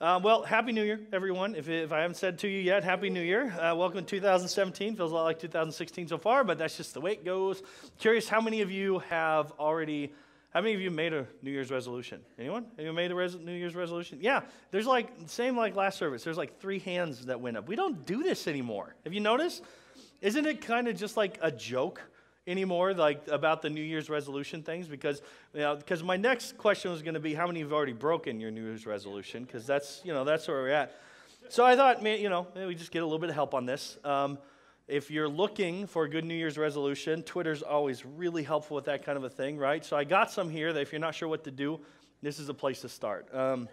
Uh, well, Happy New Year, everyone. If, if I haven't said to you yet, Happy New Year. Uh, welcome to 2017. Feels a lot like 2016 so far, but that's just the way it goes. Curious how many of you have already, how many of you made a New Year's resolution? Anyone? Anyone made a res- New Year's resolution? Yeah, there's like, same like last service, there's like three hands that went up. We don't do this anymore. Have you noticed? Isn't it kind of just like a joke? Anymore, like about the New Year's resolution things, because you know, because my next question was going to be how many have already broken your New Year's resolution, because that's you know that's where we're at. So I thought, man, you know, maybe we just get a little bit of help on this. Um, if you're looking for a good New Year's resolution, Twitter's always really helpful with that kind of a thing, right? So I got some here that if you're not sure what to do, this is a place to start. Um,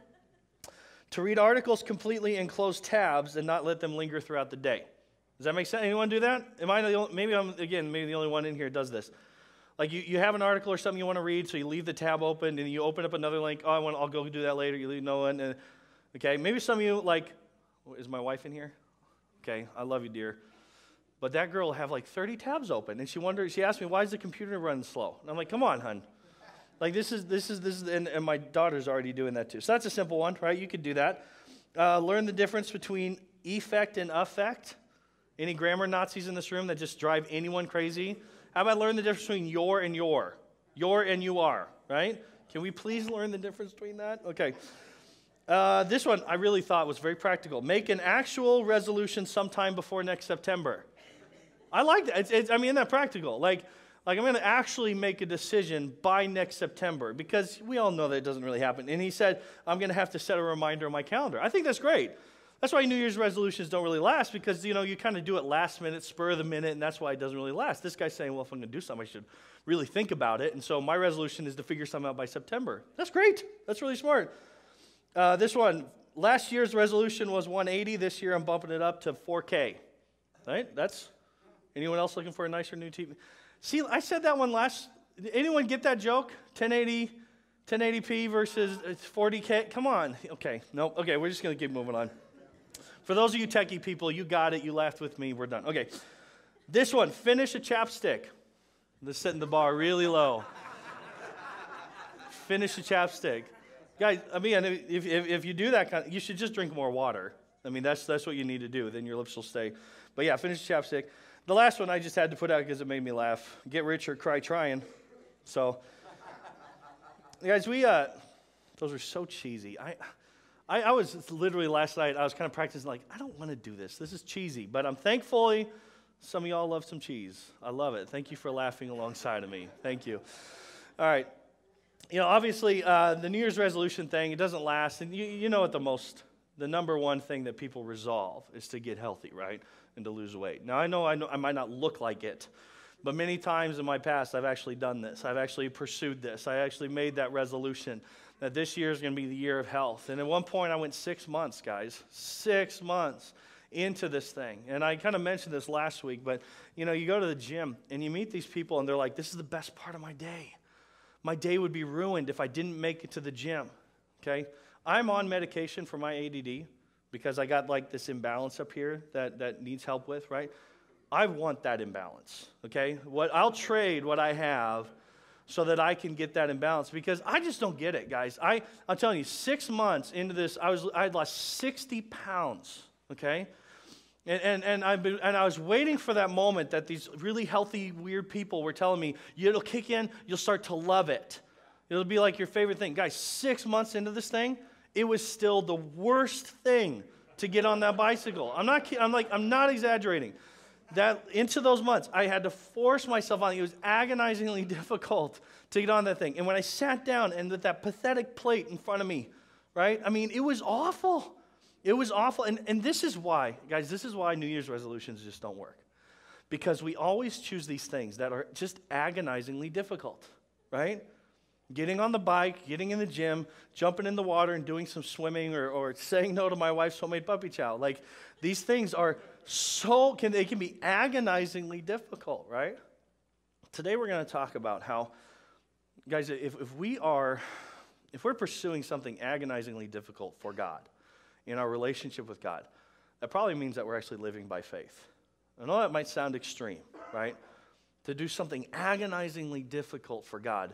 to read articles completely in closed tabs and not let them linger throughout the day. Does that make sense? Anyone do that? Am I the only, maybe I'm, again, maybe the only one in here does this. Like you, you have an article or something you want to read, so you leave the tab open and you open up another link. Oh, I want, I'll go do that later. You leave no one. And, okay, maybe some of you, like, is my wife in here? Okay, I love you, dear. But that girl will have like 30 tabs open, and she wonders, she asked me, why is the computer running slow? And I'm like, come on, hun. Like this is, this is, this is, and, and my daughter's already doing that too. So that's a simple one, right? You could do that. Uh, learn the difference between effect and affect. Any grammar Nazis in this room that just drive anyone crazy? How about learn the difference between your and your? Your and you are, right? Can we please learn the difference between that? Okay. Uh, this one I really thought was very practical. Make an actual resolution sometime before next September. I like that. It's, it's, I mean, that practical? Like, like I'm going to actually make a decision by next September because we all know that it doesn't really happen. And he said, I'm going to have to set a reminder on my calendar. I think that's great. That's why New Year's resolutions don't really last because you know you kind of do it last minute, spur of the minute, and that's why it doesn't really last. This guy's saying, "Well, if I'm going to do something, I should really think about it." And so my resolution is to figure something out by September. That's great. That's really smart. Uh, this one, last year's resolution was 180. This year I'm bumping it up to 4K. Right? That's anyone else looking for a nicer new TV? See, I said that one last. Anyone get that joke? 1080, 1080p versus 40K. Come on. Okay. Nope. Okay. We're just going to keep moving on. For those of you techie people, you got it. You laughed with me. We're done. Okay. This one, finish a chapstick. This setting the bar really low. finish a chapstick. Guys, I mean, if, if, if you do that kind of, you should just drink more water. I mean, that's, that's what you need to do. Then your lips will stay. But yeah, finish the chapstick. The last one I just had to put out because it made me laugh. Get rich or cry trying. So, guys, we, uh, those are so cheesy. I, I, I, was literally last night, I was kind of practicing, like, I don't want to do this. This is cheesy. But I'm thankfully, some of y'all love some cheese. I love it. Thank you for laughing alongside of me. Thank you. All right. You know, obviously, uh, the New Year's resolution thing, it doesn't last. And you, you know what the most, the number one thing that people resolve is to get healthy, right? And to lose weight. Now, I know I, know, I might not look like it, but many times in my past, I've actually done this. I've actually pursued this. I actually made that resolution that this year is going to be the year of health. And at one point, I went six months, guys, six months into this thing. And I kind of mentioned this last week, but you know, you go to the gym and you meet these people, and they're like, This is the best part of my day. My day would be ruined if I didn't make it to the gym. Okay? I'm on medication for my ADD because I got like this imbalance up here that, that needs help with, right? I want that imbalance. Okay? What I'll trade what I have so that I can get that imbalance because I just don't get it, guys. I, I'm telling you, six months into this, I, was, I had lost 60 pounds, okay? And, and, and, I've been, and I was waiting for that moment that these really healthy, weird people were telling me, it'll kick in, you'll start to love it. It'll be like your favorite thing. Guys, six months into this thing, it was still the worst thing to get on that bicycle. I'm not, I'm like, I'm not exaggerating that into those months, I had to force myself on. It was agonizingly difficult to get on that thing. And when I sat down and with that pathetic plate in front of me, right? I mean, it was awful. It was awful. And, and this is why, guys, this is why New Year's resolutions just don't work. Because we always choose these things that are just agonizingly difficult, right? Getting on the bike, getting in the gym, jumping in the water and doing some swimming or, or saying no to my wife's homemade puppy chow. Like, these things are so can they can be agonizingly difficult, right? Today we're going to talk about how, guys, if, if we are if we're pursuing something agonizingly difficult for God in our relationship with God, that probably means that we're actually living by faith. I know that might sound extreme, right? To do something agonizingly difficult for God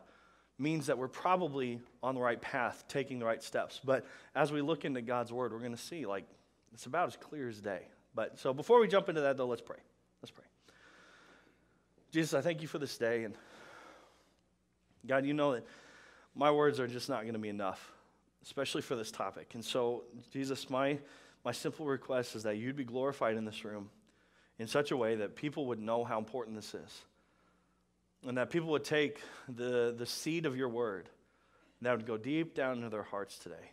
means that we're probably on the right path, taking the right steps. But as we look into God's word, we're going to see like it's about as clear as day. But so before we jump into that though, let's pray. Let's pray. Jesus, I thank you for this day and God, you know that my words are just not going to be enough, especially for this topic. And so, Jesus, my my simple request is that you'd be glorified in this room in such a way that people would know how important this is and that people would take the, the seed of your word and that would go deep down into their hearts today.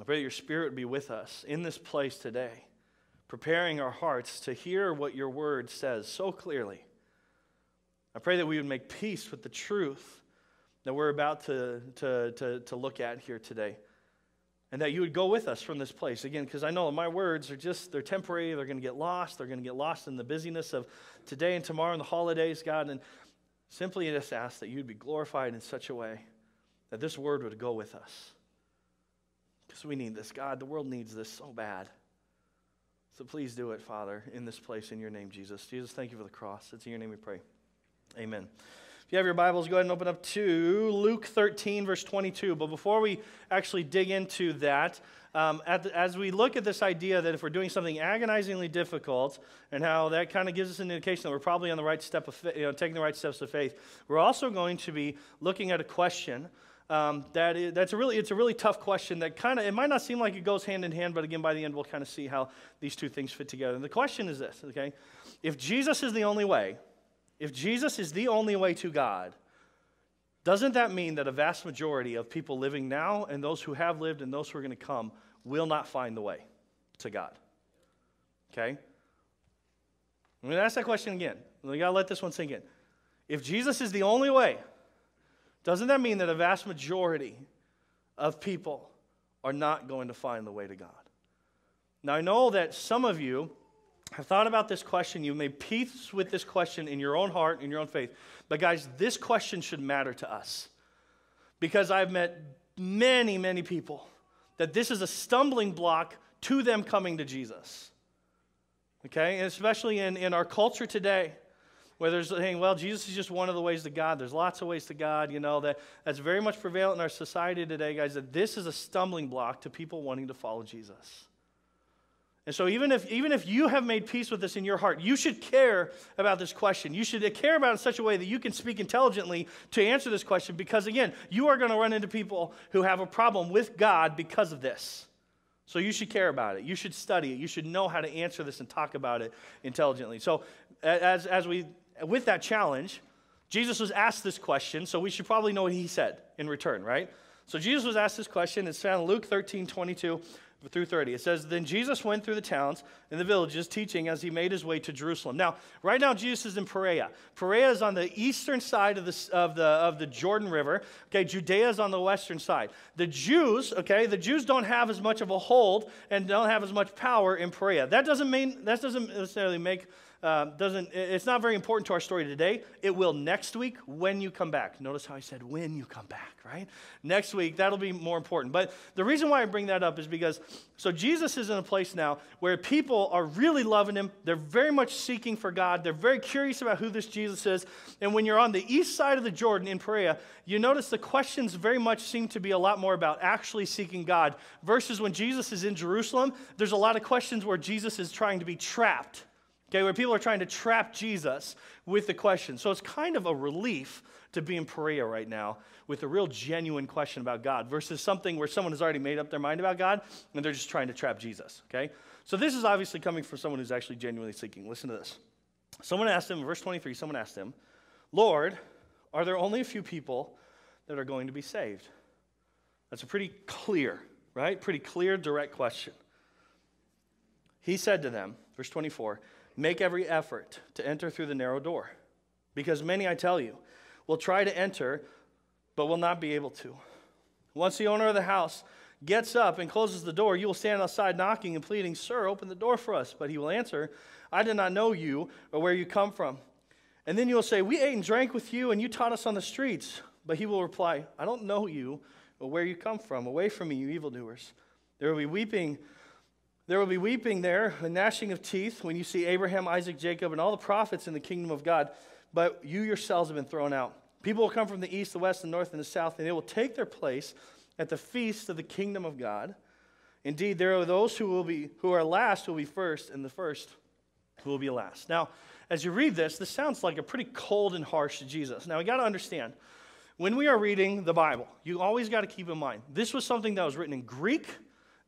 I pray that your spirit would be with us in this place today, preparing our hearts to hear what your word says so clearly. I pray that we would make peace with the truth that we're about to, to, to, to look at here today. And that you would go with us from this place. Again, because I know my words are just, they're temporary. They're going to get lost. They're going to get lost in the busyness of today and tomorrow and the holidays, God. And Simply just ask that you'd be glorified in such a way that this word would go with us. Because we need this. God, the world needs this so bad. So please do it, Father, in this place, in your name, Jesus. Jesus, thank you for the cross. It's in your name we pray. Amen. If you have your Bibles, go ahead and open up to Luke 13, verse 22. But before we actually dig into that, um, the, as we look at this idea that if we're doing something agonizingly difficult, and how that kind of gives us an indication that we're probably on the right step of, you know, taking the right steps of faith, we're also going to be looking at a question um, that is, that's a really, it's a really tough question that kind of, it might not seem like it goes hand in hand, but again, by the end, we'll kind of see how these two things fit together. And the question is this, okay? If Jesus is the only way, if Jesus is the only way to God, doesn't that mean that a vast majority of people living now and those who have lived and those who are going to come will not find the way to God? Okay? I'm going to ask that question again. We got to let this one sink in. If Jesus is the only way, doesn't that mean that a vast majority of people are not going to find the way to God? Now, I know that some of you have thought about this question. You've made peace with this question in your own heart, in your own faith. But, guys, this question should matter to us because I've met many, many people that this is a stumbling block to them coming to Jesus. Okay? And especially in, in our culture today, where there's saying, well, Jesus is just one of the ways to God. There's lots of ways to God, you know, that, that's very much prevalent in our society today, guys, that this is a stumbling block to people wanting to follow Jesus. And so, even if, even if you have made peace with this in your heart, you should care about this question. You should care about it in such a way that you can speak intelligently to answer this question because, again, you are going to run into people who have a problem with God because of this. So, you should care about it. You should study it. You should know how to answer this and talk about it intelligently. So, as, as we, with that challenge, Jesus was asked this question, so we should probably know what he said in return, right? So, Jesus was asked this question. It's found in Luke 13 22 through 30. It says, Then Jesus went through the towns and the villages teaching as he made his way to Jerusalem. Now, right now, Jesus is in Perea. Perea is on the eastern side of the, of the, of the Jordan River. Okay, Judea is on the western side. The Jews, okay, the Jews don't have as much of a hold and don't have as much power in Perea. That doesn't mean, that doesn't necessarily make uh, doesn't, it's not very important to our story today. It will next week when you come back. Notice how I said when you come back, right? Next week, that'll be more important. But the reason why I bring that up is because, so Jesus is in a place now where people are really loving him. They're very much seeking for God. They're very curious about who this Jesus is. And when you're on the east side of the Jordan in Perea, you notice the questions very much seem to be a lot more about actually seeking God versus when Jesus is in Jerusalem, there's a lot of questions where Jesus is trying to be trapped Okay, where people are trying to trap Jesus with the question. So it's kind of a relief to be in Perea right now with a real genuine question about God versus something where someone has already made up their mind about God and they're just trying to trap Jesus. Okay? So this is obviously coming from someone who's actually genuinely seeking. Listen to this. Someone asked him, verse 23, someone asked him, Lord, are there only a few people that are going to be saved? That's a pretty clear, right? Pretty clear, direct question. He said to them, verse 24, Make every effort to enter through the narrow door, because many, I tell you, will try to enter, but will not be able to. Once the owner of the house gets up and closes the door, you will stand outside knocking and pleading, Sir, open the door for us. But he will answer, I did not know you or where you come from. And then you will say, We ate and drank with you, and you taught us on the streets. But he will reply, I don't know you or where you come from. Away from me, you evildoers. There will be weeping there will be weeping there, and gnashing of teeth when you see Abraham, Isaac, Jacob, and all the prophets in the kingdom of God, but you yourselves have been thrown out. People will come from the east, the west, the north, and the south, and they will take their place at the feast of the kingdom of God. Indeed, there are those who will be who are last who will be first, and the first who will be last. Now, as you read this, this sounds like a pretty cold and harsh Jesus. Now, we got to understand, when we are reading the Bible, you always got to keep in mind this was something that was written in Greek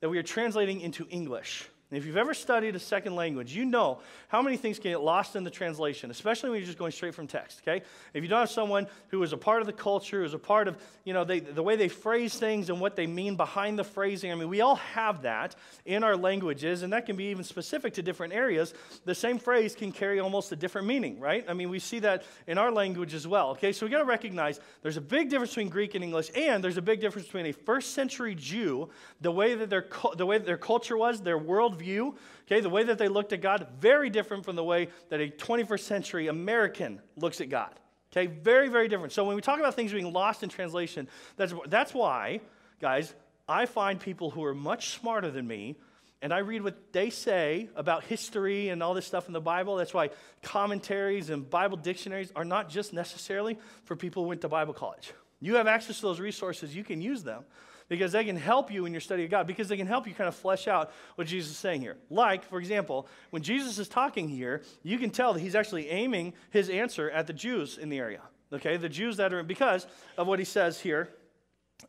that we are translating into English. And if you've ever studied a second language, you know how many things can get lost in the translation, especially when you're just going straight from text, okay? If you don't have someone who is a part of the culture, who's a part of, you know, they, the way they phrase things and what they mean behind the phrasing, I mean, we all have that in our languages, and that can be even specific to different areas. The same phrase can carry almost a different meaning, right? I mean, we see that in our language as well, okay? So we got to recognize there's a big difference between Greek and English, and there's a big difference between a first century Jew, the way that their, the way that their culture was, their world worldview, okay, the way that they looked at God, very different from the way that a 21st century American looks at God. Okay, very, very different. So when we talk about things being lost in translation, that's, that's why, guys, I find people who are much smarter than me and I read what they say about history and all this stuff in the Bible. That's why commentaries and Bible dictionaries are not just necessarily for people who went to Bible college. You have access to those resources, you can use them because they can help you in your study of God, because they can help you kind of flesh out what Jesus is saying here. Like, for example, when Jesus is talking here, you can tell that he's actually aiming his answer at the Jews in the area. Okay, the Jews that are, because of what he says here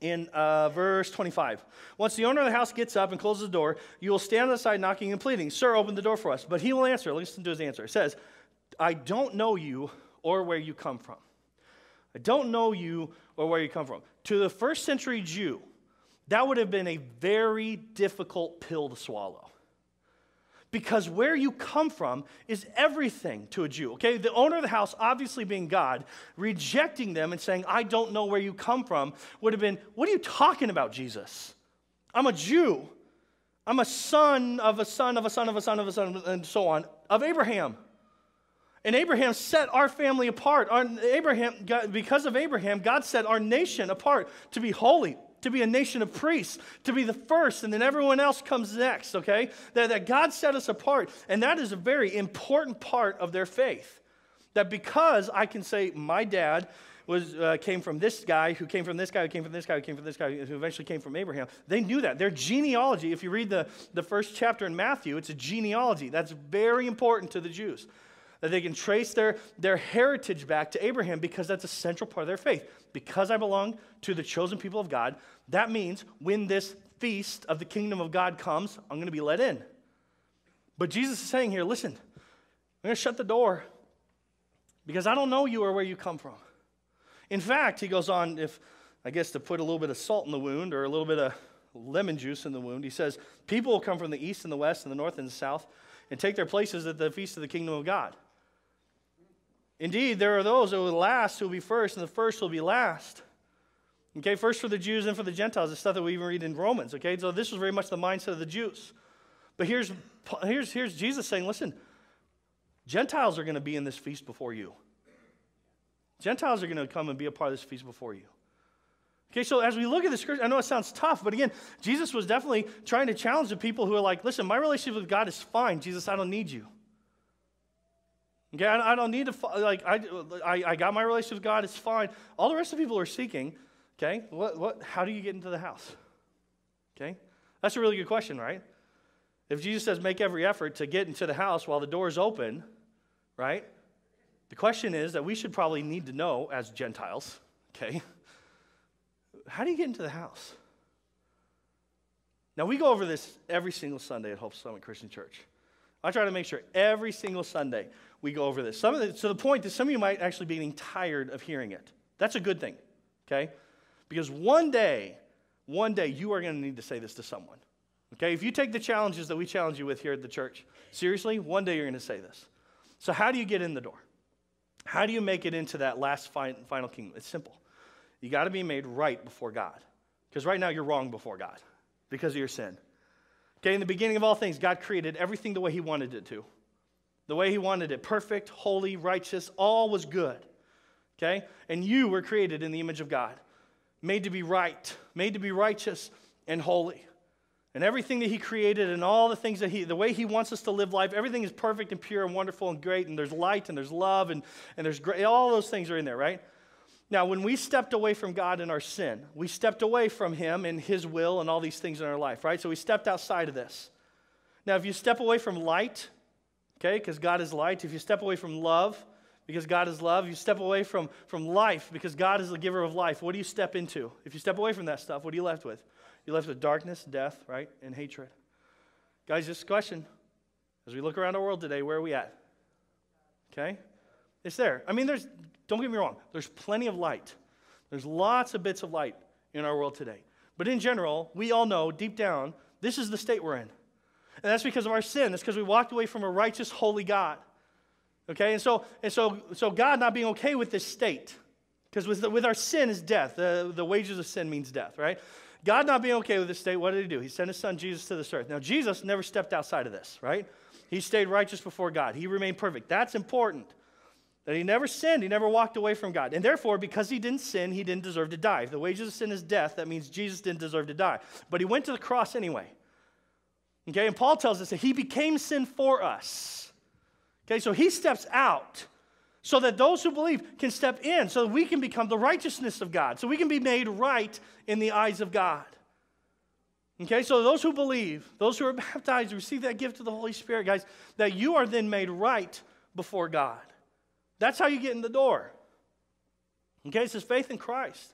in uh, verse 25. Once the owner of the house gets up and closes the door, you will stand outside knocking and pleading, Sir, open the door for us. But he will answer, listen to his answer. It says, I don't know you or where you come from. I don't know you or where you come from. To the first century Jew, that would have been a very difficult pill to swallow. Because where you come from is everything to a Jew. Okay, the owner of the house, obviously being God, rejecting them and saying, I don't know where you come from, would have been, What are you talking about, Jesus? I'm a Jew. I'm a son of a son of a son of a son of a son, and so on, of Abraham. And Abraham set our family apart. Our, Abraham, because of Abraham, God set our nation apart to be holy, to be a nation of priests, to be the first, and then everyone else comes next, okay? That, that God set us apart. And that is a very important part of their faith. That because I can say, my dad was, uh, came from this guy, who came from this guy, who came from this guy, who came from this guy, who eventually came from Abraham. They knew that. Their genealogy, if you read the, the first chapter in Matthew, it's a genealogy. That's very important to the Jews that they can trace their, their heritage back to Abraham because that's a central part of their faith. Because I belong to the chosen people of God, that means when this feast of the kingdom of God comes, I'm going to be let in. But Jesus is saying here, listen, I'm going to shut the door because I don't know you or where you come from. In fact, he goes on, if I guess to put a little bit of salt in the wound or a little bit of lemon juice in the wound, he says, People will come from the east and the west and the north and the south and take their places at the feast of the kingdom of God. Indeed, there are those who will last who will be first, and the first will be last. Okay, first for the Jews and for the Gentiles, the stuff that we even read in Romans. Okay, so this was very much the mindset of the Jews. But here's, here's, here's Jesus saying, listen, Gentiles are going to be in this feast before you. Gentiles are going to come and be a part of this feast before you. Okay, so as we look at the scripture, I know it sounds tough, but again, Jesus was definitely trying to challenge the people who are like, listen, my relationship with God is fine. Jesus, I don't need you. Okay, I, don't need to, like, I, I, I got my relationship with God, it's fine. All the rest of the people are seeking, okay, what, what, how do you get into the house? Okay, that's a really good question, right? If Jesus says make every effort to get into the house while the door is open, right? The question is that we should probably need to know as Gentiles, okay? How do you get into the house? Now, we go over this every single Sunday at Hope Summit Christian Church. I try to make sure every single Sunday we go over this. Some of the, to the point that some of you might actually be getting tired of hearing it. That's a good thing, okay? Because one day, one day, you are going to need to say this to someone. Okay? If you take the challenges that we challenge you with here at the church seriously, one day you're going to say this. So, how do you get in the door? How do you make it into that last final kingdom? It's simple. You got to be made right before God. Because right now you're wrong before God because of your sin. Okay, in the beginning of all things, God created everything the way He wanted it to. The way He wanted it perfect, holy, righteous, all was good. Okay? And you were created in the image of God, made to be right, made to be righteous and holy. And everything that He created and all the things that He, the way He wants us to live life, everything is perfect and pure and wonderful and great. And there's light and there's love and, and there's great, all those things are in there, right? Now, when we stepped away from God in our sin, we stepped away from Him and His will and all these things in our life, right? So we stepped outside of this. Now, if you step away from light, okay, because God is light, if you step away from love, because God is love, you step away from, from life because God is the giver of life, what do you step into? If you step away from that stuff, what are you left with? You're left with darkness, death, right, and hatred. Guys, just question. As we look around our world today, where are we at? Okay? It's there. I mean, there's, don't get me wrong, there's plenty of light. There's lots of bits of light in our world today. But in general, we all know deep down, this is the state we're in. And that's because of our sin. That's because we walked away from a righteous, holy God. Okay? And so, and so, so God not being okay with this state, because with, with our sin is death. The, the wages of sin means death, right? God not being okay with this state, what did he do? He sent his son Jesus to this earth. Now, Jesus never stepped outside of this, right? He stayed righteous before God. He remained perfect. That's important. That he never sinned, he never walked away from God. And therefore, because he didn't sin, he didn't deserve to die. If the wages of sin is death, that means Jesus didn't deserve to die. But he went to the cross anyway. Okay, and Paul tells us that he became sin for us. Okay, so he steps out so that those who believe can step in, so that we can become the righteousness of God, so we can be made right in the eyes of God. Okay, so those who believe, those who are baptized, receive that gift of the Holy Spirit, guys, that you are then made right before God. That's how you get in the door. Okay, it says faith in Christ.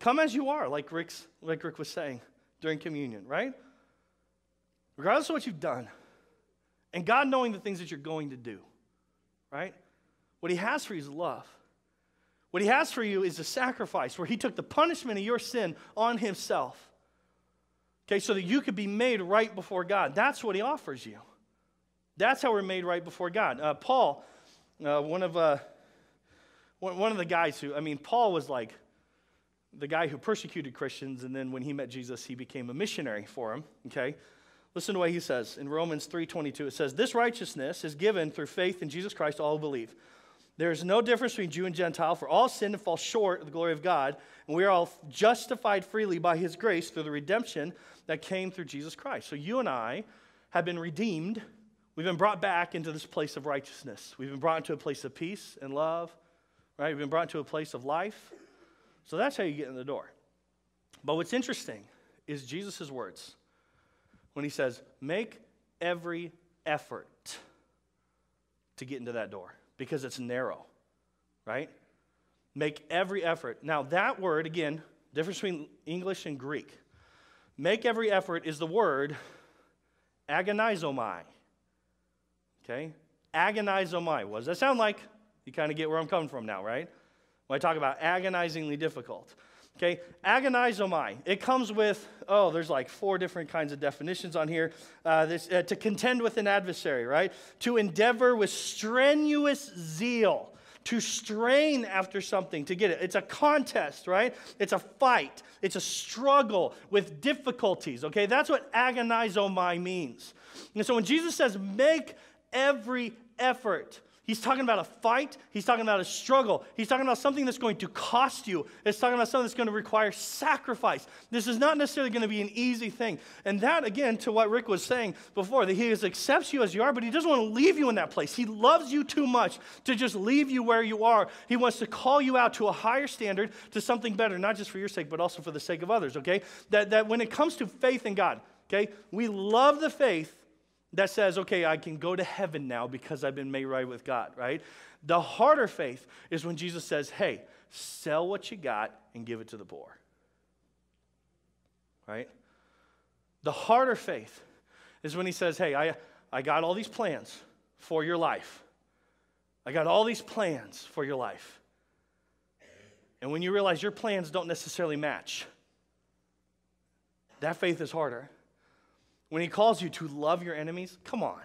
Come as you are, like, Rick's, like Rick was saying during communion, right? Regardless of what you've done, and God knowing the things that you're going to do, right? What He has for you is love. What He has for you is a sacrifice where He took the punishment of your sin on Himself. Okay, so that you could be made right before God. That's what He offers you. That's how we're made right before God. Uh, Paul uh, one of uh, one of the guys who, I mean, Paul was like the guy who persecuted Christians, and then when he met Jesus, he became a missionary for him. Okay, listen to what he says in Romans three twenty two. It says, "This righteousness is given through faith in Jesus Christ to all who believe." There is no difference between Jew and Gentile, for all sin and fall short of the glory of God, and we are all justified freely by His grace through the redemption that came through Jesus Christ. So you and I have been redeemed We've been brought back into this place of righteousness. We've been brought into a place of peace and love, right? We've been brought into a place of life. So that's how you get in the door. But what's interesting is Jesus' words when he says, Make every effort to get into that door because it's narrow, right? Make every effort. Now, that word, again, difference between English and Greek. Make every effort is the word agonizomai. Okay? Agonizomai. What does that sound like? You kind of get where I'm coming from now, right? When I talk about agonizingly difficult. Okay, agonizomai. It comes with, oh, there's like four different kinds of definitions on here. Uh, this, uh, to contend with an adversary, right? To endeavor with strenuous zeal, to strain after something to get it. It's a contest, right? It's a fight. It's a struggle with difficulties, okay? That's what agonizomai means. And so when Jesus says, make every effort. He's talking about a fight. He's talking about a struggle. He's talking about something that's going to cost you. It's talking about something that's going to require sacrifice. This is not necessarily going to be an easy thing. And that, again, to what Rick was saying before, that he accepts you as you are, but he doesn't want to leave you in that place. He loves you too much to just leave you where you are. He wants to call you out to a higher standard, to something better, not just for your sake, but also for the sake of others, okay? That, that when it comes to faith in God, okay, we love the faith that says, okay, I can go to heaven now because I've been made right with God, right? The harder faith is when Jesus says, hey, sell what you got and give it to the poor, right? The harder faith is when he says, hey, I, I got all these plans for your life. I got all these plans for your life. And when you realize your plans don't necessarily match, that faith is harder. When he calls you to love your enemies, come on.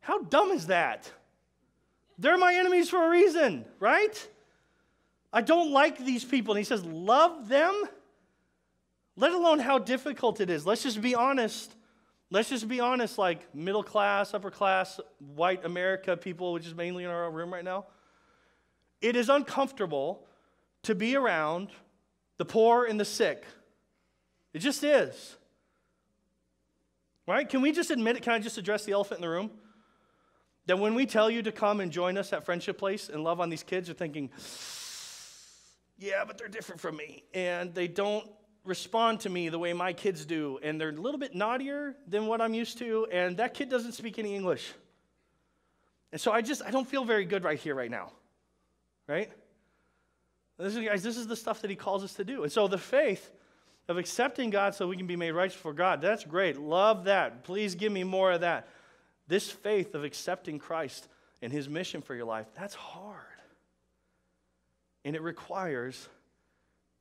How dumb is that? They're my enemies for a reason, right? I don't like these people. And he says, love them, let alone how difficult it is. Let's just be honest. Let's just be honest, like middle class, upper class, white America people, which is mainly in our room right now. It is uncomfortable to be around the poor and the sick. It just is. Right? Can we just admit it? Can I just address the elephant in the room? That when we tell you to come and join us at Friendship Place and love on these kids, you're thinking, yeah, but they're different from me. And they don't respond to me the way my kids do. And they're a little bit naughtier than what I'm used to. And that kid doesn't speak any English. And so I just, I don't feel very good right here, right now. Right? This is, guys, this is the stuff that he calls us to do. And so the faith of accepting God so we can be made righteous for God, that's great. Love that. Please give me more of that. This faith of accepting Christ and his mission for your life, that's hard. And it requires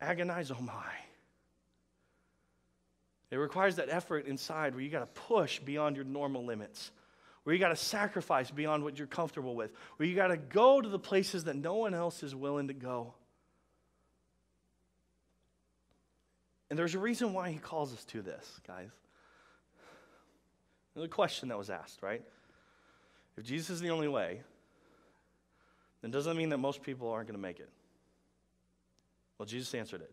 agonizomai. Oh it requires that effort inside where you got to push beyond your normal limits, where you got to sacrifice beyond what you're comfortable with, where you got to go to the places that no one else is willing to go. And there's a reason why he calls us to this, guys. The question that was asked, right? If Jesus is the only way, then doesn't that mean that most people aren't going to make it? Well, Jesus answered it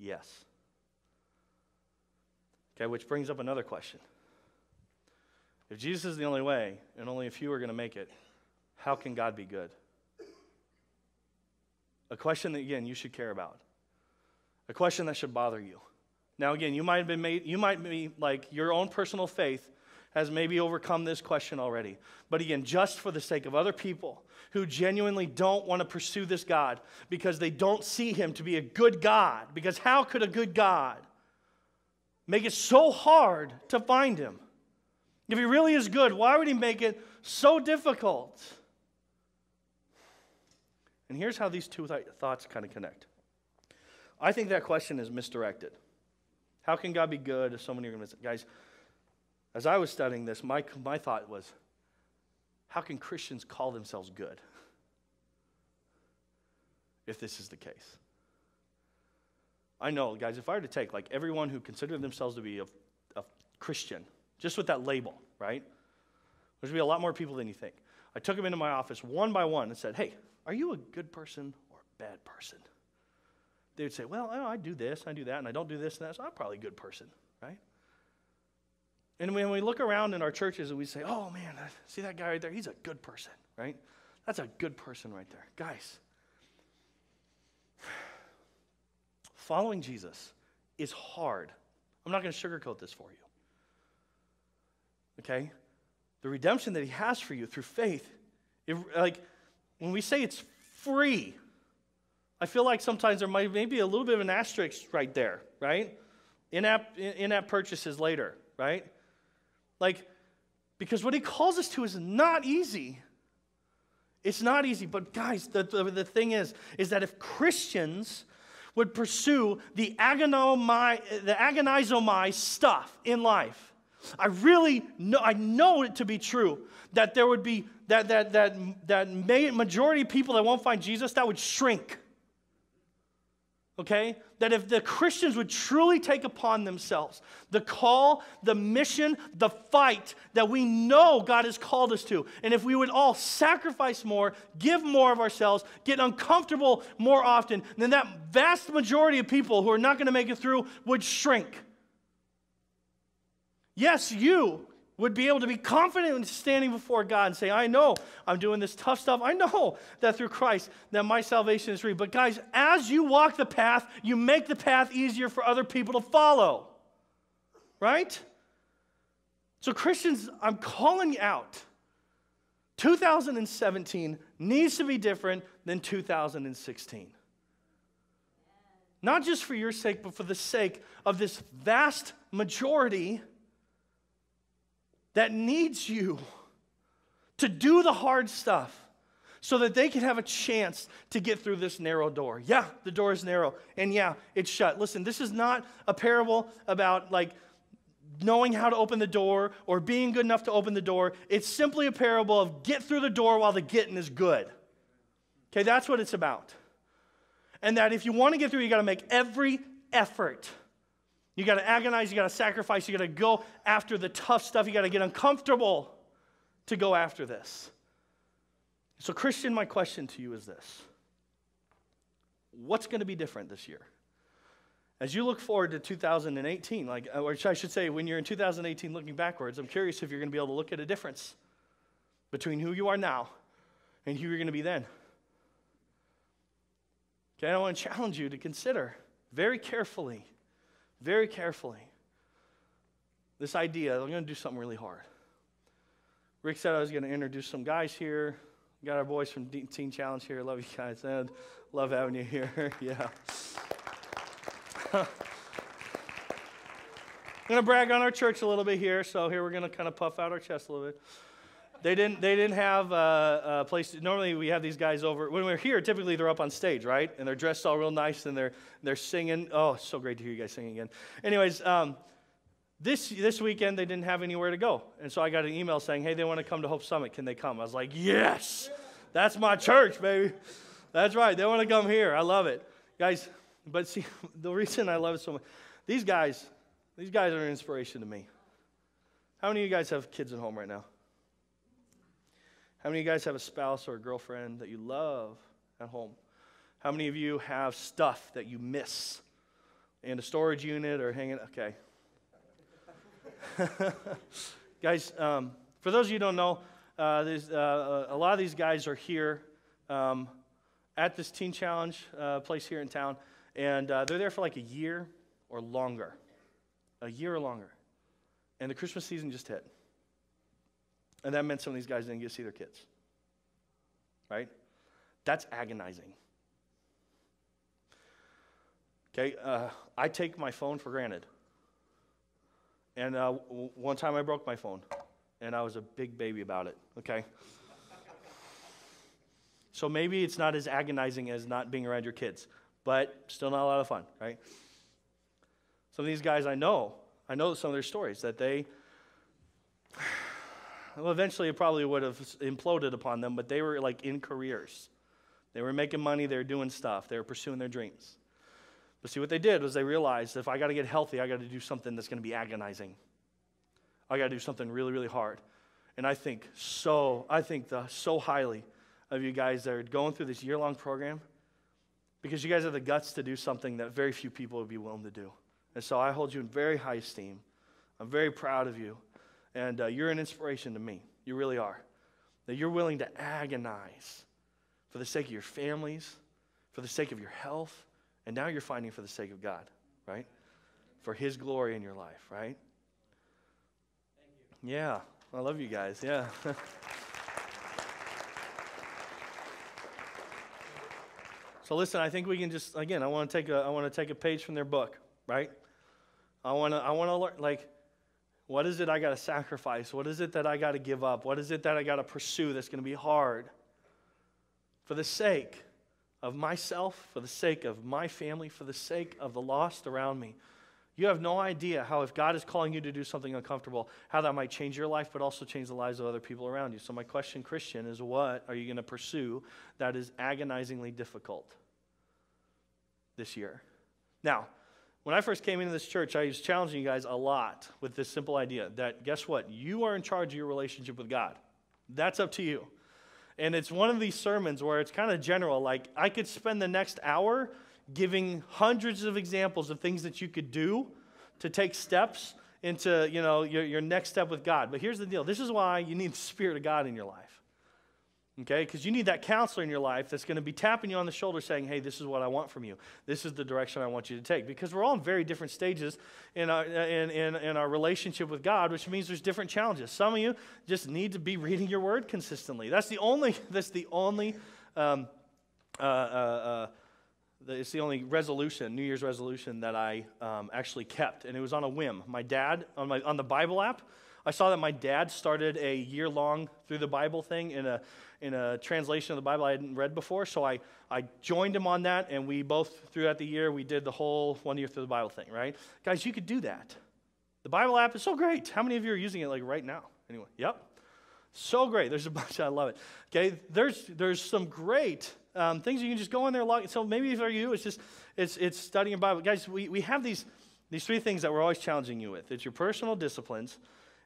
yes. Okay, which brings up another question. If Jesus is the only way and only a few are going to make it, how can God be good? A question that, again, you should care about. A question that should bother you. Now, again, you might have been made, you might be like your own personal faith has maybe overcome this question already. But again, just for the sake of other people who genuinely don't want to pursue this God because they don't see him to be a good God, because how could a good God make it so hard to find him? If he really is good, why would he make it so difficult? And here's how these two th- thoughts kind of connect. I think that question is misdirected. How can God be good if so many are going to miss? Guys, as I was studying this, my, my thought was, how can Christians call themselves good if this is the case? I know, guys, if I were to take like everyone who considered themselves to be a, a Christian, just with that label, right? There's going to be a lot more people than you think. I took them into my office one by one and said, hey, are you a good person or a bad person? They would say, well, oh, I do this, I do that, and I don't do this and that, so I'm probably a good person, right? And when we look around in our churches and we say, oh man, see that guy right there? He's a good person, right? That's a good person right there. Guys, following Jesus is hard. I'm not going to sugarcoat this for you. Okay? The redemption that he has for you through faith, it, like when we say it's free, I feel like sometimes there might maybe a little bit of an asterisk right there, right? In-app, in-app purchases later, right? Like, because what he calls us to is not easy. It's not easy. But guys, the, the, the thing is, is that if Christians would pursue the, agonomai, the agonizomai stuff in life, I really know, I know it to be true that there would be that, that, that, that majority of people that won't find Jesus, that would shrink okay? That if the Christians would truly take upon themselves the call, the mission, the fight that we know God has called us to, and if we would all sacrifice more, give more of ourselves, get uncomfortable more often, then that vast majority of people who are not going to make it through would shrink. Yes, you would be able to be confident in standing before God and say, I know I'm doing this tough stuff. I know that through Christ that my salvation is free. But guys, as you walk the path, you make the path easier for other people to follow. Right? So Christians, I'm calling out. 2017 needs to be different than 2016. Not just for your sake, but for the sake of this vast majority that needs you to do the hard stuff so that they can have a chance to get through this narrow door. Yeah, the door is narrow, and yeah, it's shut. Listen, this is not a parable about like knowing how to open the door or being good enough to open the door. It's simply a parable of get through the door while the getting is good. Okay, that's what it's about. And that if you want to get through, you got to make every effort you got to agonize, you got to sacrifice, you got to go after the tough stuff, you got to get uncomfortable to go after this. So, Christian, my question to you is this What's going to be different this year? As you look forward to 2018, like, uh, or I should say, when you're in 2018 looking backwards, I'm curious if you're going to be able to look at a difference between who you are now and who you're going to be then. Okay, I want to challenge you to consider very carefully, very carefully, this idea. I'm going to do something really hard. Rick said I was going to introduce some guys here. We got our boys from Teen Challenge here. Love you guys, and love having you here. yeah. I'm going to brag on our church a little bit here. So here we're going to kind of puff out our chest a little bit. They didn't, they didn't have a, a place. To, normally, we have these guys over. When we're here, typically they're up on stage, right? And they're dressed all real nice and they're, they're singing. Oh, so great to hear you guys singing again. Anyways, um, this, this weekend they didn't have anywhere to go. And so I got an email saying, hey, they want to come to Hope Summit. Can they come? I was like, yes, that's my church, baby. That's right. They want to come here. I love it. Guys, but see, the reason I love it so much, these guys, these guys are an inspiration to me. How many of you guys have kids at home right now? How many of you guys have a spouse or a girlfriend that you love at home? How many of you have stuff that you miss in a storage unit or hanging? Okay. guys, um, for those of you who don't know, uh, uh, a lot of these guys are here um, at this Teen Challenge uh, place here in town, and uh, they're there for like a year or longer. A year or longer. And the Christmas season just hit. And that meant some of these guys didn't get to see their kids. Right? That's agonizing. Okay, uh, I take my phone for granted. And uh, w- one time I broke my phone, and I was a big baby about it, okay? so maybe it's not as agonizing as not being around your kids, but still not a lot of fun, right? Some of these guys I know, I know some of their stories that they well, eventually it probably would have imploded upon them, but they were like in careers. They were making money, they were doing stuff, they were pursuing their dreams. But see, what they did was they realized if I got to get healthy, I got to do something that's going to be agonizing. I got to do something really, really hard. And I think so, I think the, so highly of you guys that are going through this year long program because you guys have the guts to do something that very few people would be willing to do. And so I hold you in very high esteem. I'm very proud of you. And uh, you're an inspiration to me. You really are. That you're willing to agonize for the sake of your families, for the sake of your health, and now you're fighting for the sake of God, right? For His glory in your life, right? Yeah, I love you guys. Yeah. so listen, I think we can just again. I want to take a I want to take a page from their book, right? I want to I want to learn like what is it I got to sacrifice? What is it that I got to give up? What is it that I got to pursue that's going to be hard? For the sake of myself, for the sake of my family, for the sake of the lost around me. You have no idea how, if God is calling you to do something uncomfortable, how that might change your life, but also change the lives of other people around you. So, my question, Christian, is what are you going to pursue that is agonizingly difficult this year? Now, when I first came into this church, I was challenging you guys a lot with this simple idea that guess what? You are in charge of your relationship with God. That's up to you. And it's one of these sermons where it's kind of general. Like, I could spend the next hour giving hundreds of examples of things that you could do to take steps into you know your, your next step with god but here's the deal this is why you need the spirit of god in your life Okay? Because you need that counselor in your life that's going to be tapping you on the shoulder saying, hey, this is what I want from you. This is the direction I want you to take. Because we're all in very different stages in our, in, in, in our relationship with God, which means there's different challenges. Some of you just need to be reading your word consistently. That's the only, that's the only, um, uh, uh, uh, it's the only resolution, New Year's resolution that I um, actually kept. And it was on a whim. My dad, on, my, on the Bible app, I saw that my dad started a year long through the Bible thing in a, in a translation of the Bible I hadn't read before. So I, I joined him on that, and we both, throughout the year, we did the whole one year through the Bible thing, right? Guys, you could do that. The Bible app is so great. How many of you are using it like right now? Anyway, yep. So great. There's a bunch. I love it. Okay, there's there's some great um, things you can just go in there. Log, so maybe for you, it's just it's it's studying Bible. Guys, we, we have these these three things that we're always challenging you with. It's your personal disciplines,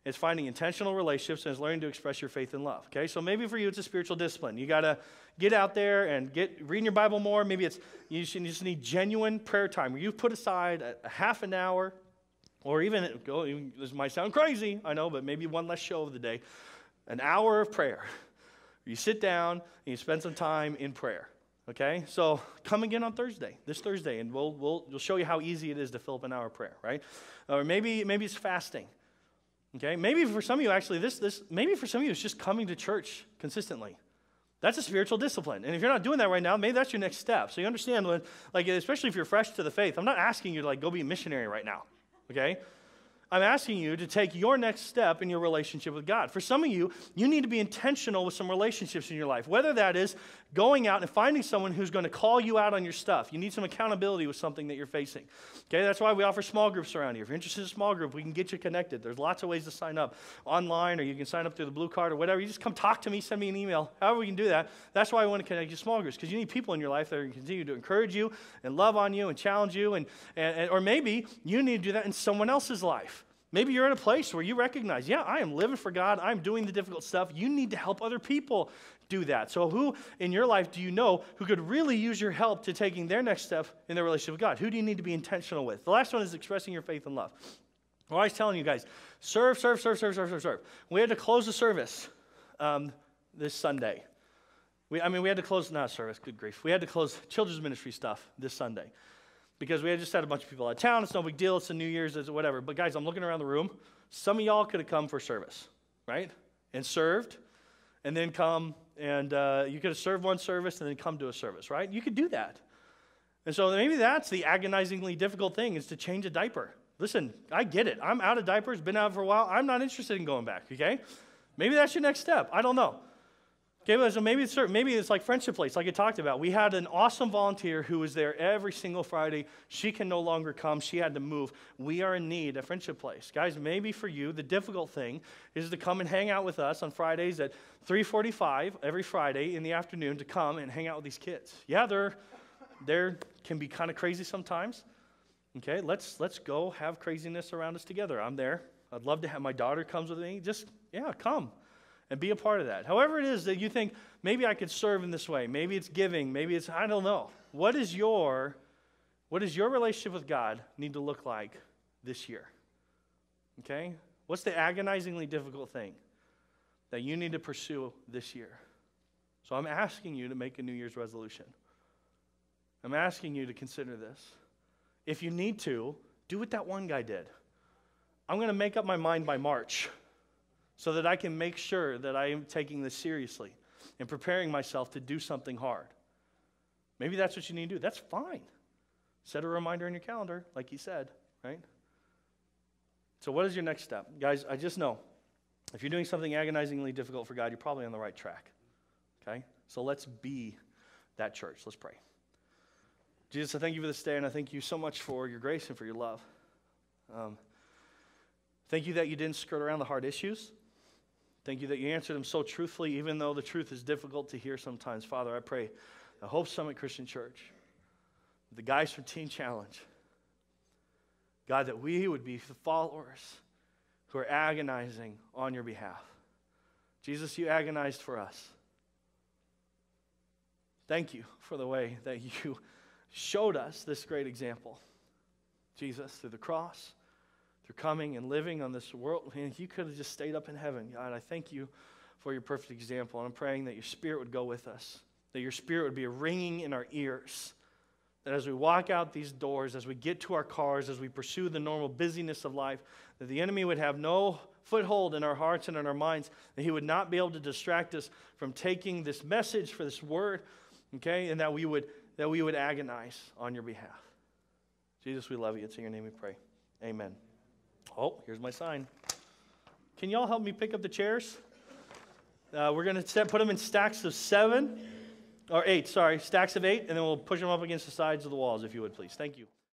it's finding intentional relationships and it's learning to express your faith in love. Okay, so maybe for you it's a spiritual discipline. You got to get out there and get reading your Bible more. Maybe it's you just need genuine prayer time where you put aside a, a half an hour, or even go. This might sound crazy, I know, but maybe one less show of the day, an hour of prayer. You sit down and you spend some time in prayer. Okay, so come again on Thursday, this Thursday, and we'll, we'll, we'll show you how easy it is to fill up an hour of prayer, right? Or maybe, maybe it's fasting. Okay, maybe for some of you, actually, this, this, maybe for some of you, it's just coming to church consistently. That's a spiritual discipline. And if you're not doing that right now, maybe that's your next step. So you understand when, like, especially if you're fresh to the faith, I'm not asking you to, like, go be a missionary right now, okay? I'm asking you to take your next step in your relationship with God. For some of you, you need to be intentional with some relationships in your life, whether that is going out and finding someone who's going to call you out on your stuff. You need some accountability with something that you're facing. Okay, that's why we offer small groups around here. If you're interested in a small group, we can get you connected. There's lots of ways to sign up online, or you can sign up through the blue card or whatever. You just come talk to me, send me an email, however we can do that. That's why we want to connect you to small groups, because you need people in your life that are going to continue to encourage you and love on you and challenge you. And, and, and, or maybe you need to do that in someone else's life. Maybe you're in a place where you recognize, yeah, I am living for God. I'm doing the difficult stuff. You need to help other people do that. So, who in your life do you know who could really use your help to taking their next step in their relationship with God? Who do you need to be intentional with? The last one is expressing your faith and love. Well, I was telling you guys, serve, serve, serve, serve, serve, serve, serve. We had to close the service um, this Sunday. We, I mean, we had to close, not service, good grief. We had to close children's ministry stuff this Sunday because we had just had a bunch of people out of town. It's no big deal. It's the New Year's, it's whatever. But guys, I'm looking around the room. Some of y'all could have come for service, right? And served, and then come and uh, you could have served one service and then come to a service, right? You could do that. And so maybe that's the agonizingly difficult thing is to change a diaper. Listen, I get it. I'm out of diapers, been out for a while. I'm not interested in going back, okay? Maybe that's your next step. I don't know. Okay, so maybe it's, maybe it's like Friendship Place, like I talked about. We had an awesome volunteer who was there every single Friday. She can no longer come. She had to move. We are in need of Friendship Place. Guys, maybe for you, the difficult thing is to come and hang out with us on Fridays at 3.45 every Friday in the afternoon to come and hang out with these kids. Yeah, they're, they're can be kind of crazy sometimes. Okay, let's, let's go have craziness around us together. I'm there. I'd love to have my daughter comes with me. Just, yeah, come and be a part of that. However, it is that you think, maybe I could serve in this way. Maybe it's giving. Maybe it's, I don't know. What is your, what does your relationship with God need to look like this year? Okay? What's the agonizingly difficult thing that you need to pursue this year? So I'm asking you to make a New Year's resolution. I'm asking you to consider this. If you need to, do what that one guy did. I'm going to make up my mind by March so that I can make sure that I am taking this seriously and preparing myself to do something hard. Maybe that's what you need to do. That's fine. Set a reminder in your calendar, like he said, right? So, what is your next step? Guys, I just know if you're doing something agonizingly difficult for God, you're probably on the right track. Okay? So, let's be that church. Let's pray. Jesus, I thank you for this day, and I thank you so much for your grace and for your love. Um, thank you that you didn't skirt around the hard issues. Thank you that you answered them so truthfully, even though the truth is difficult to hear sometimes. Father, I pray the Hope Summit Christian Church, the guys from Teen Challenge, God, that we would be the followers who are agonizing on your behalf. Jesus, you agonized for us. Thank you for the way that you showed us this great example. Jesus, through the cross through coming and living on this world. Man, you could have just stayed up in heaven. God, I thank you for your perfect example. And I'm praying that your spirit would go with us, that your spirit would be ringing in our ears. That as we walk out these doors, as we get to our cars, as we pursue the normal busyness of life, that the enemy would have no foothold in our hearts and in our minds, that he would not be able to distract us from taking this message for this word, okay, and that we would that we would agonize on your behalf. Jesus, we love you. It's in your name we pray. Amen. Oh, here's my sign. Can y'all help me pick up the chairs? Uh, we're going to put them in stacks of seven, or eight, sorry, stacks of eight, and then we'll push them up against the sides of the walls, if you would, please. Thank you.